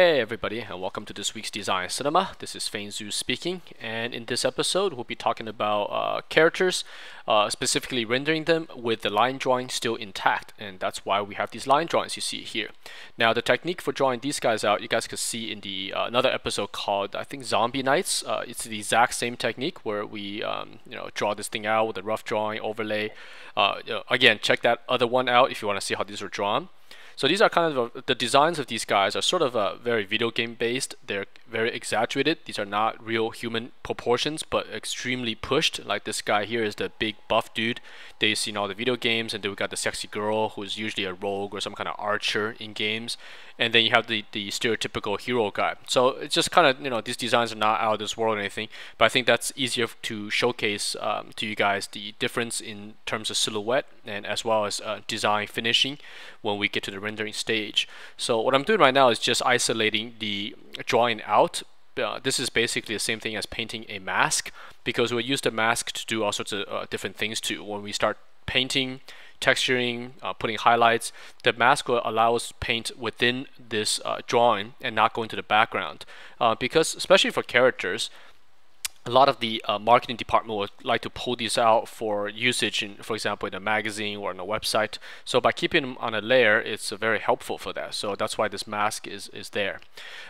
Hey everybody and welcome to this week's Design Cinema. This is Feng Zhu speaking and in this episode we'll be talking about uh, characters, uh, specifically rendering them with the line drawing still intact and that's why we have these line drawings you see here. Now the technique for drawing these guys out you guys could see in the uh, another episode called I think Zombie Nights. Uh, it's the exact same technique where we um, you know draw this thing out with a rough drawing overlay. Uh, know, again check that other one out if you want to see how these are drawn. So these are kind of the designs of these guys are sort of uh, very video game based. They're very exaggerated. These are not real human proportions, but extremely pushed. Like this guy here is the big buff dude that you see in all the video games, and then we got the sexy girl who's usually a rogue or some kind of archer in games, and then you have the the stereotypical hero guy. So it's just kind of you know these designs are not out of this world or anything, but I think that's easier to showcase um, to you guys the difference in terms of silhouette and as well as uh, design finishing when we get to the rendering stage. So what I'm doing right now is just isolating the drawing out. Uh, this is basically the same thing as painting a mask because we use the mask to do all sorts of uh, different things too. When we start painting, texturing, uh, putting highlights, the mask will allow us to paint within this uh, drawing and not go into the background. Uh, because especially for characters, a lot of the uh, marketing department would like to pull these out for usage in, for example, in a magazine or on a website. So by keeping them on a layer, it's uh, very helpful for that. So that's why this mask is, is there.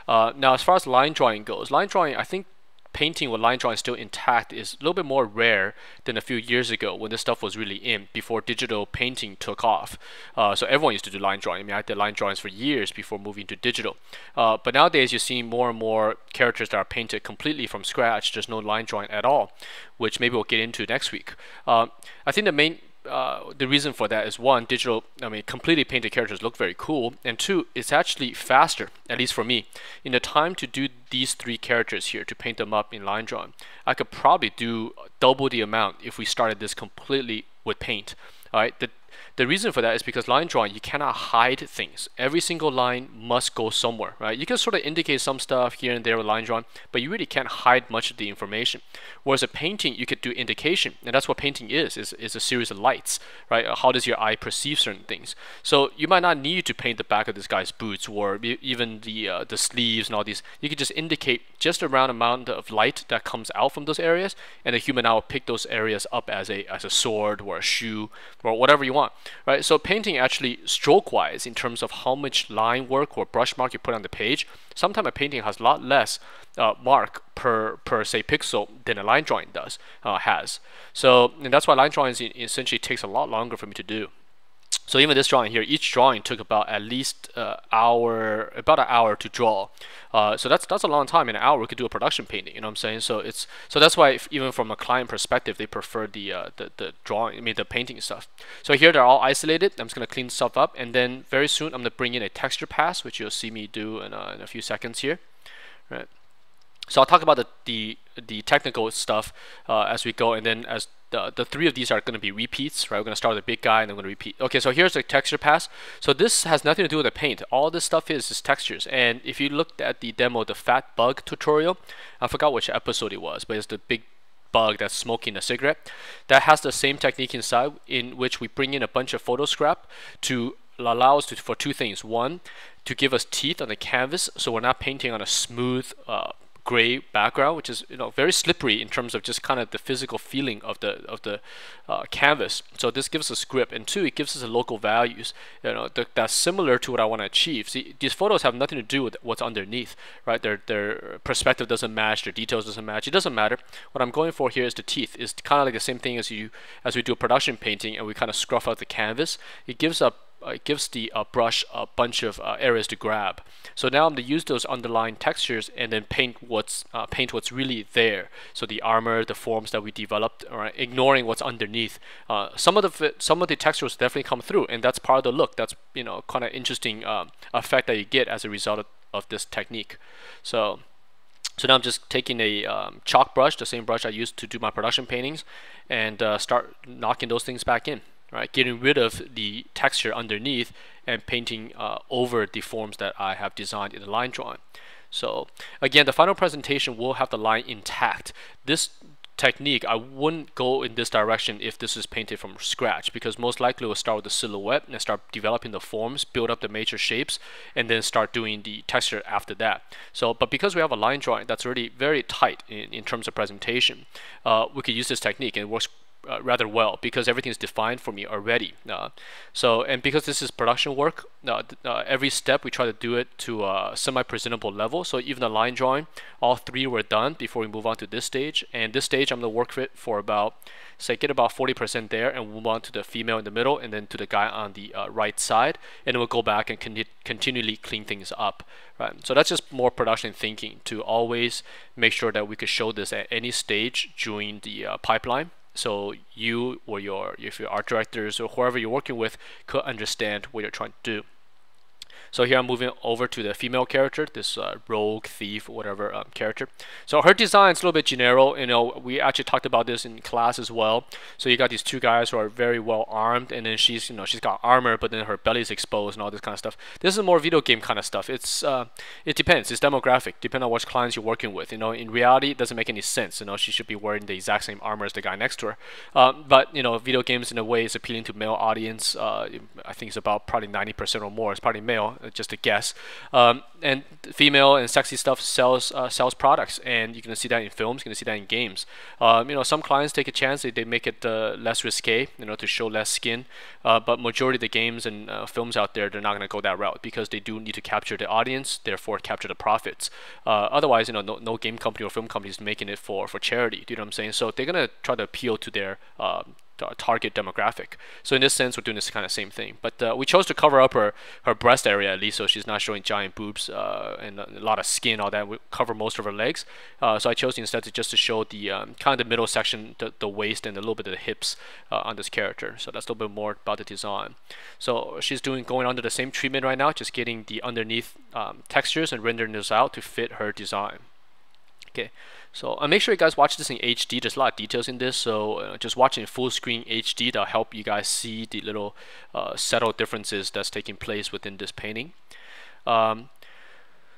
Uh, now, as far as line drawing goes, line drawing, I think painting with line drawing still intact is a little bit more rare than a few years ago when this stuff was really in before digital painting took off. Uh, so everyone used to do line drawing. I mean, I did line drawings for years before moving to digital. Uh, but nowadays, you're seeing more and more characters that are painted completely from scratch. There's no line drawing at all, which maybe we'll get into next week. Uh, I think the main uh, the reason for that is one, digital, I mean, completely painted characters look very cool, and two, it's actually faster, at least for me. In the time to do these three characters here, to paint them up in line drawing, I could probably do double the amount if we started this completely with paint. All right, the the reason for that is because line drawing, you cannot hide things. Every single line must go somewhere, right? You can sort of indicate some stuff here and there with line drawing, but you really can't hide much of the information. Whereas a painting, you could do indication, and that's what painting is, is, is a series of lights, right? How does your eye perceive certain things? So you might not need to paint the back of this guy's boots or even the, uh, the sleeves and all these. You could just indicate just around amount of light that comes out from those areas, and the human eye will pick those areas up as a, as a sword or a shoe or whatever you want right? So painting actually stroke-wise in terms of how much line work or brush mark you put on the page, sometimes a painting has a lot less uh, mark per per say pixel than a line drawing does uh, has. So and that's why line drawing essentially takes a lot longer for me to do. So even this drawing here, each drawing took about at least uh, hour, about an hour to draw. Uh, so that's that's a long time. In an hour, we could do a production painting. You know what I'm saying? So it's so that's why if, even from a client perspective, they prefer the uh, the the drawing, I mean the painting stuff. So here they're all isolated. I'm just gonna clean stuff up, and then very soon I'm gonna bring in a texture pass, which you'll see me do in, in a few seconds here. Right. So I'll talk about the the, the technical stuff uh, as we go, and then as the, the three of these are going to be repeats, right? We're going to start with the big guy and then we're going to repeat. Okay, so here's the texture pass. So this has nothing to do with the paint. All this stuff is is textures. And if you looked at the demo, the fat bug tutorial, I forgot which episode it was, but it's the big bug that's smoking a cigarette. That has the same technique inside in which we bring in a bunch of photo scrap to allow us to, for two things. One, to give us teeth on the canvas so we're not painting on a smooth uh, gray background, which is you know very slippery in terms of just kind of the physical feeling of the of the uh, canvas. So this gives us grip, and two, it gives us local values. You know th that's similar to what I want to achieve. See, these photos have nothing to do with what's underneath, right? Their their perspective doesn't match, their details doesn't match. It doesn't matter. What I'm going for here is the teeth. It's kind of like the same thing as you as we do a production painting, and we kind of scruff out the canvas. It gives uh, it gives the uh, brush a bunch of uh, areas to grab. So now I'm going to use those underlying textures and then paint what's uh, paint what's really there. So the armor, the forms that we developed, right, ignoring what's underneath. Uh, some of the some of the textures definitely come through, and that's part of the look. That's you know kind of interesting um, effect that you get as a result of, of this technique. So. So now I'm just taking a um, chalk brush, the same brush I used to do my production paintings, and uh, start knocking those things back in right? Getting rid of the texture underneath and painting uh, over the forms that I have designed in the line drawing. So again, the final presentation will have the line intact. This technique, I wouldn't go in this direction if this is painted from scratch because most likely we'll start with the silhouette and start developing the forms, build up the major shapes, and then start doing the texture after that. So, but because we have a line drawing that's already very tight in, in terms of presentation, uh, we could use this technique and it works uh, rather well because everything is defined for me already. Uh, so and because this is production work, uh, uh every step we try to do it to a semi-presentable level. So even the line drawing, all three were done before we move on to this stage. And this stage I'm gonna work it for about say get about 40% there and move on to the female in the middle and then to the guy on the uh, right side and then we'll go back and con continually clean things up right so that's just more production thinking to always make sure that we could show this at any stage during the uh, pipeline so you or your if your art directors or whoever you're working with could understand what you're trying to do. So here I'm moving over to the female character, this uh, rogue, thief, whatever um, character. So her design is a little bit general. You know, we actually talked about this in class as well. So you got these two guys who are very well armed, and then she's, you know, she's got armor, but then her belly is exposed and all this kind of stuff. This is more video game kind of stuff. It's, uh, it depends. It's demographic, depending on which clients you're working with. You know, in reality, it doesn't make any sense. You know, she should be wearing the exact same armor as the guy next to her. Um, but you know, video games in a way is appealing to male audience. Uh, I think it's about probably 90% or more. It's probably male just a guess. Um, and female and sexy stuff sells uh, sells products, and you can see that in films, you can see that in games. Um, you know, some clients take a chance; they, they make it uh, less risque, you know, to show less skin. Uh, but majority of the games and uh, films out there, they're not going to go that route because they do need to capture the audience, therefore capture the profits. Uh, otherwise, you know, no, no game company or film company is making it for for charity. Do you know what I'm saying? So they're going to try to appeal to their um, target demographic. So in this sense, we're doing this kind of same thing. But uh, we chose to cover up her, her breast area at least, so she's not showing giant boobs uh, and a lot of skin, all that. We cover most of her legs. Uh, so I chose instead to just to show the um, kind of the middle section, the, the waist, and a little bit of the hips uh, on this character. So that's a little bit more about the design. So she's doing going under the same treatment right now, just getting the underneath um, textures and rendering this out to fit her design. Okay, so uh, make sure you guys watch this in HD. There's a lot of details in this, so uh, just watching full screen HD that'll help you guys see the little uh, subtle differences that's taking place within this painting. Um,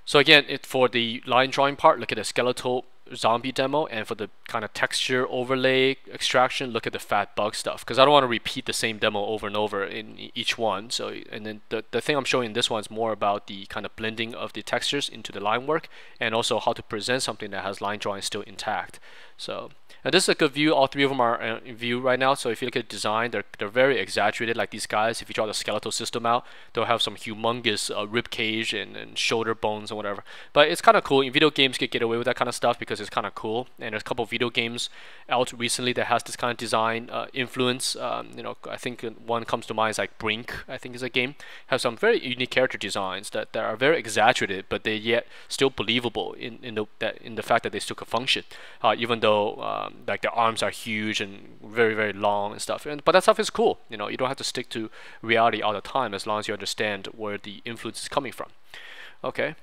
so again, it, for the line drawing part, look at the skeletal zombie demo and for the kind of texture overlay extraction look at the fat bug stuff because I don't want to repeat the same demo over and over in each one so and then the, the thing I'm showing in this one is more about the kind of blending of the textures into the line work and also how to present something that has line drawing still intact so and this is a good view. All three of them are uh, in view right now. So if you look at design, they're, they're very exaggerated. Like these guys, if you draw the skeletal system out, they'll have some humongous uh, rib cage and, and shoulder bones and whatever. But it's kind of cool. In video games, can get away with that kind of stuff because it's kind of cool. And there's a couple video games out recently that has this kind of design uh, influence. Um, you know, I think one comes to mind is like Brink. I think is a game has some very unique character designs that, that are very exaggerated, but they yet still believable in in the that in the fact that they still can function, uh, even though um, like the arms are huge and very very long and stuff. And but that stuff is cool. You know, you don't have to stick to reality all the time as long as you understand where the influence is coming from. Okay.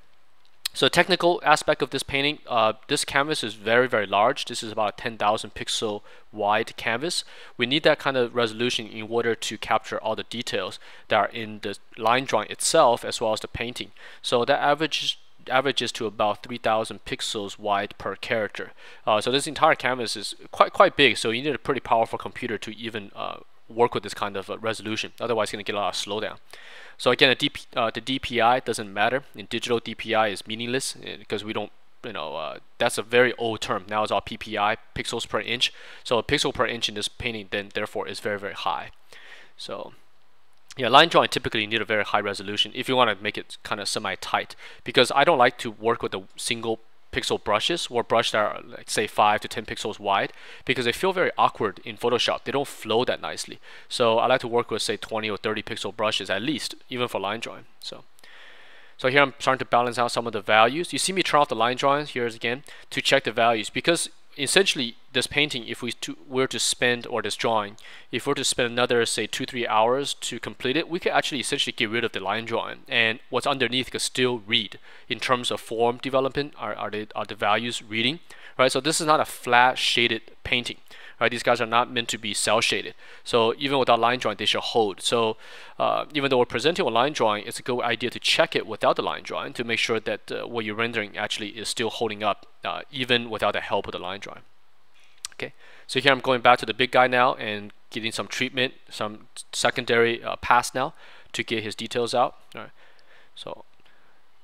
So technical aspect of this painting, uh, this canvas is very, very large. This is about 10,000 pixel wide canvas. We need that kind of resolution in order to capture all the details that are in the line drawing itself as well as the painting. So that average averages to about 3000 pixels wide per character. Uh, so this entire canvas is quite quite big, so you need a pretty powerful computer to even uh, work with this kind of uh, resolution. Otherwise, you're going to get a lot of slowdown. So again, the, DP, uh, the DPI doesn't matter. In digital, DPI is meaningless because uh, we don't you know, uh, that's a very old term. Now it's all PPI, pixels per inch. So a pixel per inch in this painting then therefore is very, very high. So yeah, line drawing typically need a very high resolution if you want to make it kind of semi-tight because I don't like to work with a single pixel brushes or brush that are like say 5 to 10 pixels wide because they feel very awkward in Photoshop. They don't flow that nicely. So I like to work with say 20 or 30 pixel brushes at least, even for line drawing. So so here I'm starting to balance out some of the values. You see me turn off the line drawings here again to check the values because essentially this painting if we to, were to spend or this drawing if we were to spend another say two three hours to complete it we could actually essentially get rid of the line drawing. And what's underneath could still read in terms of form development are, are, they, are the values reading right? So this is not a flat shaded painting right? These guys are not meant to be cel shaded. So even without line drawing, they should hold. So uh, even though we're presenting a line drawing, it's a good idea to check it without the line drawing to make sure that uh, what you're rendering actually is still holding up uh, even without the help of the line drawing. Okay, so here I'm going back to the big guy now and getting some treatment, some secondary uh, pass now to get his details out. All right, so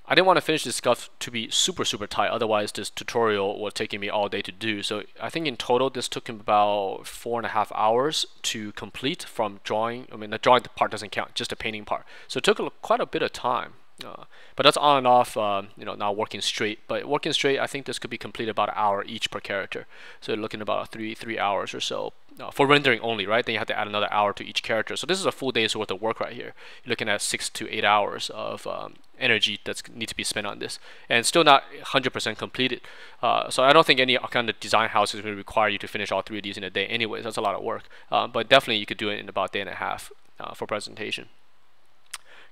I didn't want to finish this stuff to be super super tight otherwise this tutorial was taking me all day to do. So I think in total this took him about four and a half hours to complete from drawing I mean the drawing part doesn't count just the painting part. So it took quite a bit of time uh, but that's on and off, uh, you know, not working straight. But working straight, I think this could be completed about an hour each per character. So you're looking about three three hours or so uh, for rendering only, right? Then you have to add another hour to each character. So this is a full day's worth of work right here. You're looking at six to eight hours of um, energy that's need to be spent on this, and still not 100% completed. Uh, so I don't think any kind of design house is going to require you to finish all three of these in a day. Anyways, that's a lot of work. Uh, but definitely you could do it in about a day and a half uh, for presentation.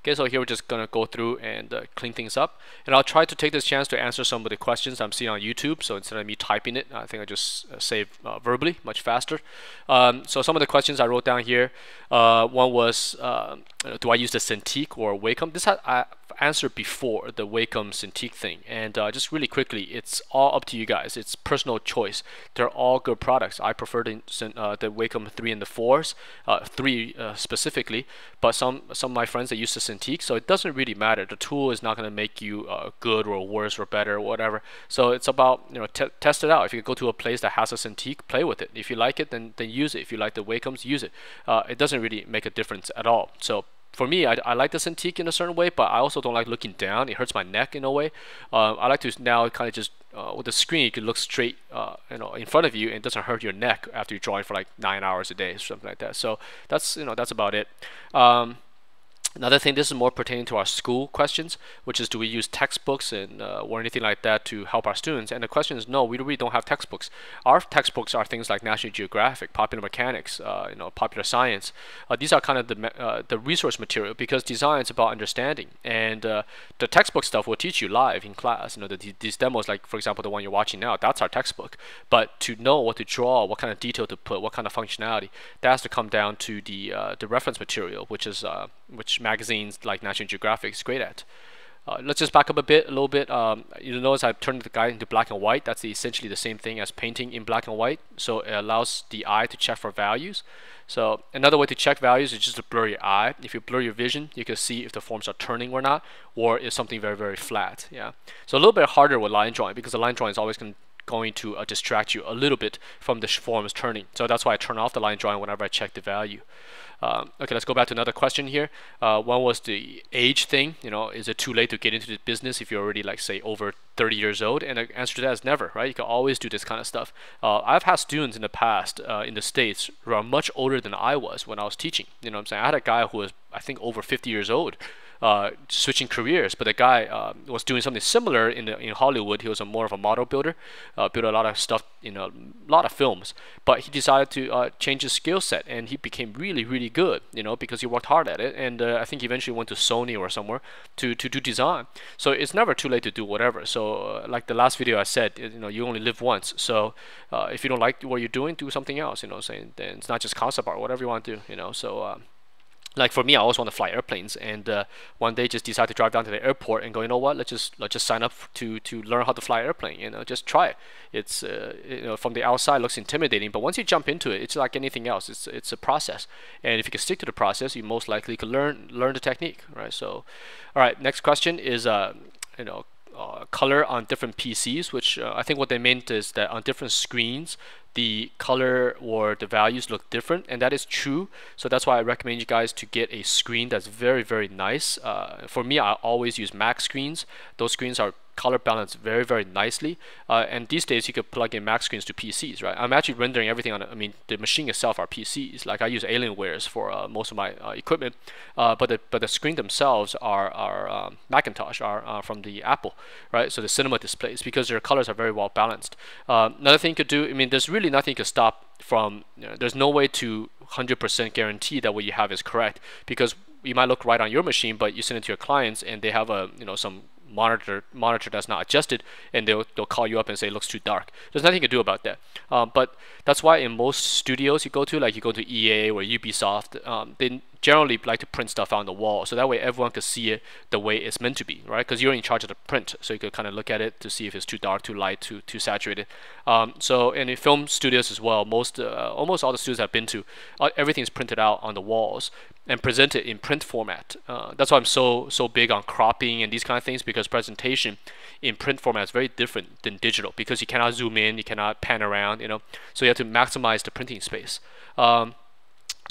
Okay, so here we're just gonna go through and uh, clean things up. And I'll try to take this chance to answer some of the questions I'm seeing on YouTube. So instead of me typing it, I think I just uh, save uh, verbally, much faster. Um, so some of the questions I wrote down here, uh, one was, uh, do I use the Cintiq or Wacom? This I, answered before the Wacom Cintiq thing. And uh, just really quickly, it's all up to you guys. It's personal choice. They're all good products. I prefer the, uh, the Wacom 3 and the 4s, uh, 3 uh, specifically, but some, some of my friends, they use the Cintiq, so it doesn't really matter. The tool is not going to make you uh, good or worse or better or whatever. So it's about, you know, test it out. If you go to a place that has a Cintiq, play with it. If you like it, then, then use it. If you like the Wacoms, use it. Uh, it doesn't really make a difference at all. So for me, I, I like the Cintiq in a certain way, but I also don't like looking down. It hurts my neck in a way. Uh, I like to now kind of just uh, with the screen, you can look straight, uh, you know, in front of you, and it doesn't hurt your neck after you're drawing for like nine hours a day, or something like that. So that's you know that's about it. Um, Another thing, this is more pertaining to our school questions, which is do we use textbooks and uh, or anything like that to help our students? And the question is no, we really don't have textbooks. Our textbooks are things like National Geographic, Popular Mechanics, uh, you know, Popular Science. Uh, these are kind of the uh, the resource material because design is about understanding, and uh, the textbook stuff will teach you live in class. You know, the, these demos, like for example the one you're watching now, that's our textbook. But to know what to draw, what kind of detail to put, what kind of functionality, that has to come down to the uh, the reference material, which is which magazines like National Geographic is great at. Uh, let's just back up a bit, a little bit. Um, you notice I've turned the guy into black and white. That's essentially the same thing as painting in black and white. So it allows the eye to check for values. So another way to check values is just to blur your eye. If you blur your vision, you can see if the forms are turning or not, or if something very, very flat. Yeah. So a little bit harder with line drawing because the line drawing is always going going to uh, distract you a little bit from the forms turning. So that's why I turn off the line drawing whenever I check the value. Um, okay, let's go back to another question here. Uh, one was the age thing. You know, is it too late to get into the business if you're already like say over 30 years old? And the answer to that is never, right? You can always do this kind of stuff. Uh, I've had students in the past uh, in the States who are much older than I was when I was teaching. You know what I'm saying? I had a guy who was, I think, over 50 years old uh, switching careers. But the guy uh, was doing something similar in the, in Hollywood. He was a more of a model builder, uh, built a lot of stuff in a lot of films. But he decided to uh, change his skill set, and he became really, really good. You know, because he worked hard at it. And uh, I think he eventually went to Sony or somewhere to to do design. So it's never too late to do whatever. So like the last video I said, you know, you only live once. So if you don't like what you're doing, do something else. You know, saying then it's not just concept art, whatever you want to do. You know, so like for me, I always want to fly airplanes, and uh, one day just decide to drive down to the airport and go, you know what? Let's just let's just sign up to to learn how to fly airplane. You know, just try it. It's uh, you know from the outside looks intimidating, but once you jump into it, it's like anything else. It's it's a process, and if you can stick to the process, you most likely can learn learn the technique, right? So, all right, next question is uh, you know uh, color on different PCs, which uh, I think what they meant is that on different screens, the color or the values look different and that is true. So that's why I recommend you guys to get a screen that's very very nice. Uh, for me I always use Mac screens. Those screens are color balance very very nicely. Uh, and these days you could plug in Mac screens to PCs right? I'm actually rendering everything on I mean the machine itself are PCs like I use Alienwares for uh, most of my uh, equipment. Uh, but the but the screen themselves are are um, Macintosh are uh, from the Apple right? So the cinema displays because their colors are very well balanced. Uh, another thing you could do I mean there's really nothing you could stop from you know, there's no way to 100% guarantee that what you have is correct because you might look right on your machine, but you send it to your clients and they have a you know some monitor monitor that's not adjusted, and they'll they'll call you up and say it looks too dark. There's nothing you can do about that. Um, but that's why in most studios you go to, like you go to EA or Ubisoft, um, they generally like to print stuff on the wall, so that way everyone can see it the way it's meant to be, right? Because you're in charge of the print, so you could kind of look at it to see if it's too dark, too light, too too saturated. Um, so in film studios as well, most uh, almost all the studios I've been to, uh, everything's printed out on the walls and presented in print format. Uh, that's why I'm so so big on cropping and these kind of things because presentation in print format is very different than digital because you cannot zoom in, you cannot pan around, you know. So you have to maximize the printing space. Um,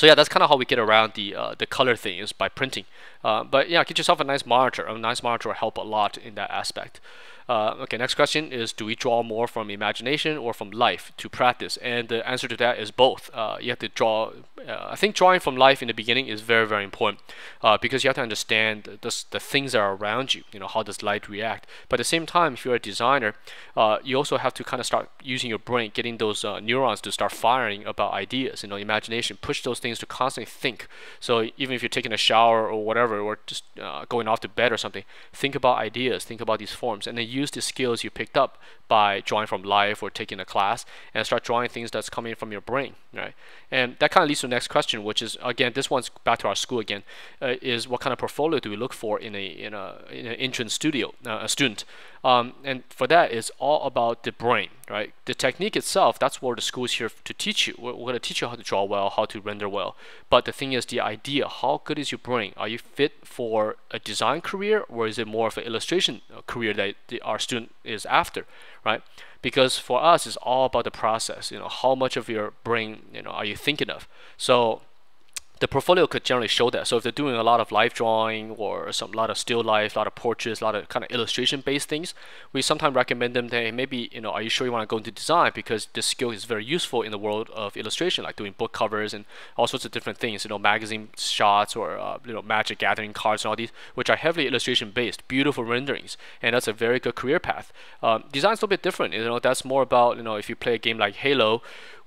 so yeah, that's kind of how we get around the uh, the color thing is by printing. Uh, but yeah, get yourself a nice monitor. A nice monitor will help a lot in that aspect. Uh, okay, next question is do we draw more from imagination or from life to practice? And the answer to that is both. Uh, you have to draw, uh, I think drawing from life in the beginning is very, very important uh, because you have to understand the, the things that are around you, you know, how does light react. But at the same time, if you're a designer, uh, you also have to kind of start using your brain, getting those uh, neurons to start firing about ideas, you know, imagination, push those things to constantly think. So even if you're taking a shower or whatever, or just going off to bed or something, think about ideas, think about these forms, and then use the skills you picked up by drawing from life or taking a class and start drawing things that's coming from your brain, right? And that kind of leads to the next question, which is again, this one's back to our school again, uh, is what kind of portfolio do we look for in a in a in an entrance studio, uh, a student? Um, and for that, it's all about the brain, right? The technique itself, that's what the school is here to teach you. We're, we're going to teach you how to draw well, how to render well. But the thing is, the idea, how good is your brain? Are you fit for a design career, or is it more of an illustration uh, career that the, our student is after, right? Because for us, it's all about the process. You know, how much of your brain, you know, are you thinking of? So the portfolio could generally show that. So if they're doing a lot of life drawing or some lot of still life, a lot of portraits, a lot of kind of illustration based things, we sometimes recommend them that maybe you know, are you sure you want to go into design because this skill is very useful in the world of illustration, like doing book covers and all sorts of different things, you know, magazine shots or uh, you know, Magic Gathering cards and all these, which are heavily illustration based, beautiful renderings, and that's a very good career path. Um, design's a little bit different, you know, that's more about you know, if you play a game like Halo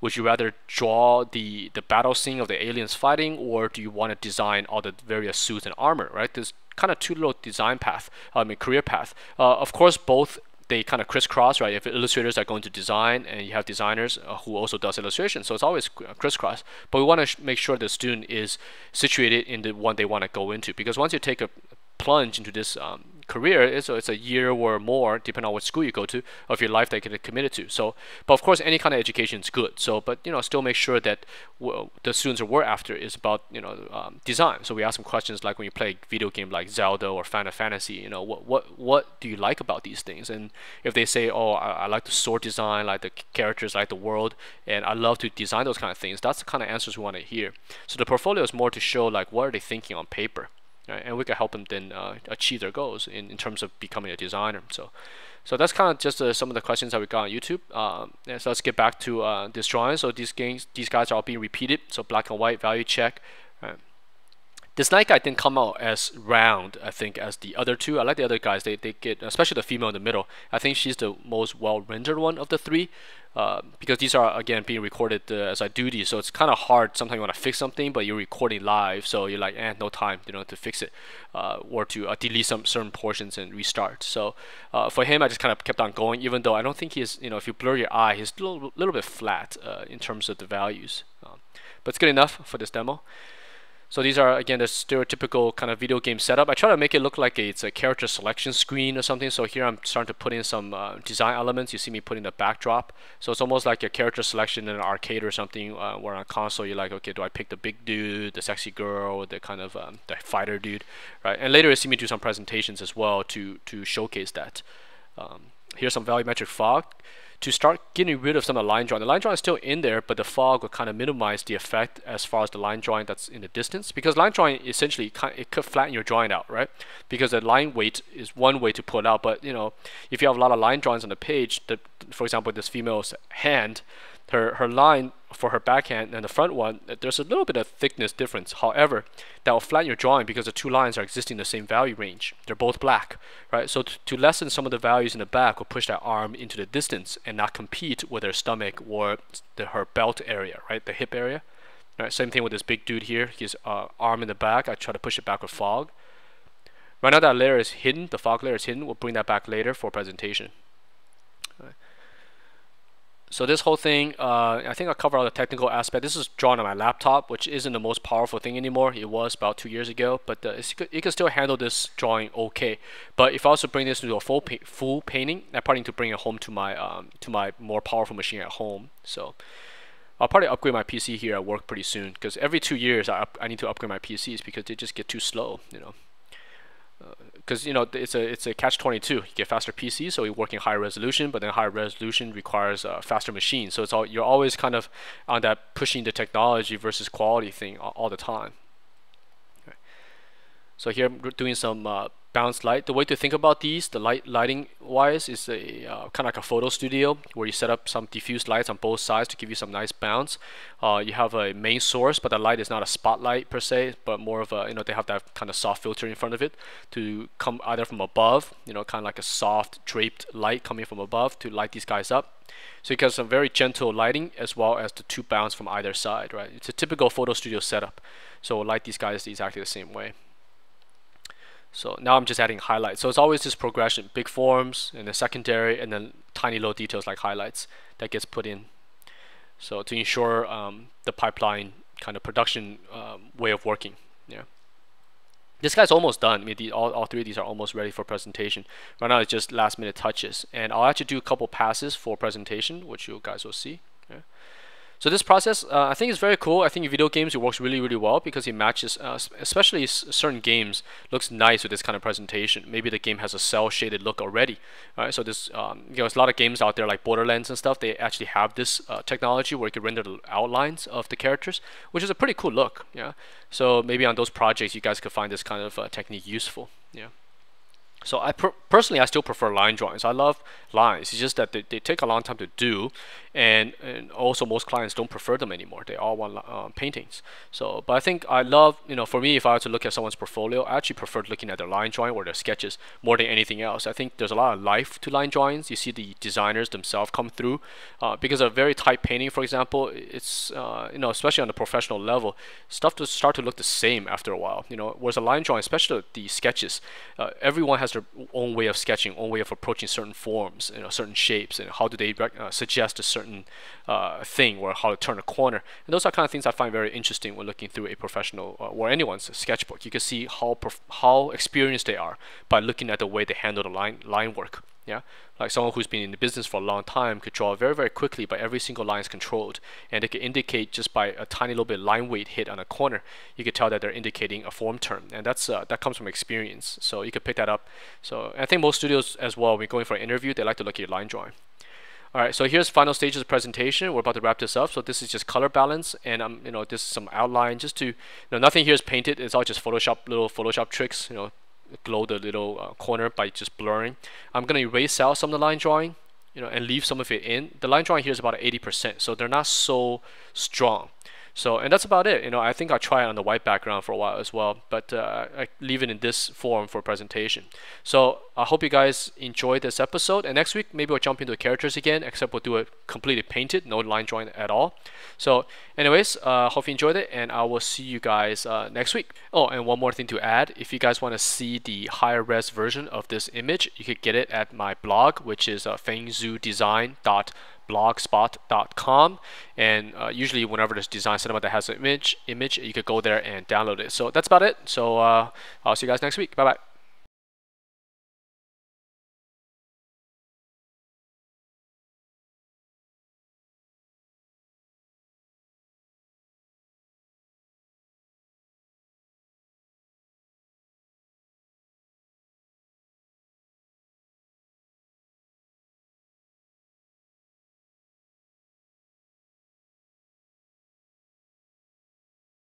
would you rather draw the the battle scene of the aliens fighting, or do you want to design all the various suits and armor? Right, there's kind of two little design path, I mean career path. Uh, of course, both they kind of crisscross, right? If illustrators are going to design and you have designers uh, who also does illustration, so it's always crisscross. But we want to make sure the student is situated in the one they want to go into because once you take a plunge into this um, career is it's a year or more, depending on what school you go to, of your life that you get committed to. So, but of course, any kind of education is good. So, but you know, still make sure that the students are we're after is about you know um, design. So we ask them questions like when you play a video game like Zelda or Final Fantasy, you know, what what what do you like about these things? And if they say, oh, I, I like the sword design, like the characters, like the world, and I love to design those kind of things, that's the kind of answers we want to hear. So the portfolio is more to show like what are they thinking on paper right? and we can help them then uh, achieve their goals in, in terms of becoming a designer. So, so that's kind of just uh, some of the questions that we got on YouTube. Um, and so let's get back to uh, this drawing. So these games, these guys are all being repeated. So black and white value check. Right? This night guy didn't come out as round, I think, as the other two. I like the other guys. They, they get, especially the female in the middle. I think she's the most well rendered one of the three. Uh, because these are again being recorded uh, as I do these, so it's kind of hard. Sometimes you want to fix something, but you're recording live, so you're like, eh, no time, you know, to fix it uh, or to uh, delete some certain portions and restart. So uh, for him, I just kind of kept on going, even though I don't think he's, you know, if you blur your eye, he's a little, little bit flat in terms of the values. Um, but it's good enough for this demo. So these are again the stereotypical kind of video game setup. I try to make it look like a, it's a character selection screen or something. So here I'm starting to put in some uh, design elements. You see me putting the backdrop. So it's almost like a character selection in an arcade or something uh, where on a console you're like, okay, do I pick the big dude, the sexy girl, the kind of um, the fighter dude, right? And later you see me do some presentations as well to to showcase that. Um, here's some volumetric fog to start getting rid of some of the line drawing. The line drawing is still in there, but the fog will kind of minimize the effect as far as the line drawing that's in the distance. Because line drawing essentially it could flatten your drawing out, right? Because the line weight is one way to pull it out, but you know if you have a lot of line drawings on the page, the, for example, this female's hand, her her line for her backhand and the front one, there's a little bit of thickness difference. However, that will flatten your drawing because the two lines are existing in the same value range. They're both black, right? So to lessen some of the values in the back, we'll push that arm into the distance and not compete with her stomach or the, her belt area, right? The hip area. Right, same thing with this big dude here. His uh, arm in the back. I try to push it back with fog. Right now that layer is hidden. The fog layer is hidden. We'll bring that back later for presentation. So this whole thing, uh, I think I covered all the technical aspect. This is drawn on my laptop, which isn't the most powerful thing anymore. It was about two years ago, but uh, it can still handle this drawing okay. But if I also bring this into a full pa full painting, I probably need to bring it home to my um, to my more powerful machine at home. So I'll probably upgrade my PC here at work pretty soon because every two years I, I need to upgrade my PCs because they just get too slow, you know because you know it's a it's a catch 22 you get faster PCs so you're working higher resolution but then higher resolution requires a faster machine. So it's all you're always kind of on that pushing the technology versus quality thing all, all the time. Okay. so here I'm doing some uh, balanced light. The way to think about these, the light lighting wise, is a uh, kind of like a photo studio where you set up some diffuse lights on both sides to give you some nice bounce. Uh, you have a main source, but the light is not a spotlight per se, but more of a you know they have that kind of soft filter in front of it to come either from above, you know, kind of like a soft draped light coming from above to light these guys up. So you get some very gentle lighting as well as the two bounce from either side, right? It's a typical photo studio setup. So light these guys exactly the same way. So now I'm just adding highlights. So it's always this progression, big forms and then secondary and then tiny little details like highlights that gets put in. So to ensure um, the pipeline kind of production um, way of working. Yeah. This guy's almost done. I mean, the, all, all three of these are almost ready for presentation. Right now it's just last minute touches. And I'll actually do a couple passes for presentation, which you guys will see. Yeah. So this process, uh, I think is very cool. I think in video games it works really, really well because it matches, uh, especially certain games, looks nice with this kind of presentation. Maybe the game has a cel shaded look already. All right, so this, um, you know, there's a lot of games out there like Borderlands and stuff. They actually have this uh, technology where you can render the outlines of the characters, which is a pretty cool look. Yeah. So maybe on those projects, you guys could find this kind of uh, technique useful. Yeah. So I per personally, I still prefer line drawings. I love lines. It's just that they, they take a long time to do, and, and also most clients don't prefer them anymore. They all want uh, paintings. So, but I think I love, you know, for me, if I were to look at someone's portfolio, I actually prefer looking at their line drawing or their sketches more than anything else. I think there's a lot of life to line drawings. You see the designers themselves come through uh, because a very tight painting, for example, it's uh, you know, especially on the professional level, stuff to start to look the same after a while. You know, whereas a line drawing, especially the sketches, uh, everyone has their own way of sketching, own way of approaching certain forms, you know, certain shapes, and how do they uh, suggest a certain uh, thing or how to turn a corner. And those are kind of things I find very interesting when looking through a professional uh, or anyone's sketchbook. You can see how how experienced they are by looking at the way they handle the line line work. Yeah, like someone who's been in the business for a long time could draw very very quickly, but every single line is controlled, and they can indicate just by a tiny little bit line weight hit on a corner. You could tell that they're indicating a form term, and that's uh, that comes from experience. So you could pick that up. So I think most studios as well, when going for an interview, they like to look at your line drawing. All right, so here's final stages of presentation. We're about to wrap this up. So this is just color balance, and I'm, um, you know, this is some outline just to, you know, nothing here is painted. It's all just Photoshop, little Photoshop tricks, you know, glow the little uh, corner by just blurring. I'm gonna erase out some of the line drawing, you know, and leave some of it in. The line drawing here is about 80%, so they're not so strong. So, and that's about it. You know, I think I'll try it on the white background for a while as well, but uh, I leave it in this form for presentation. So I hope you guys enjoyed this episode. And next week, maybe we'll jump into the characters again, except we'll do it completely painted, no line drawing at all. So anyways, uh, hope you enjoyed it, and I will see you guys uh, next week. Oh, and one more thing to add. If you guys want to see the higher res version of this image, you could get it at my blog, which is uh, fengzhudesign.com blogspot.com and uh, usually whenever there's design cinema that has an image image you could go there and download it. So that's about it. So uh, I'll see you guys next week. Bye bye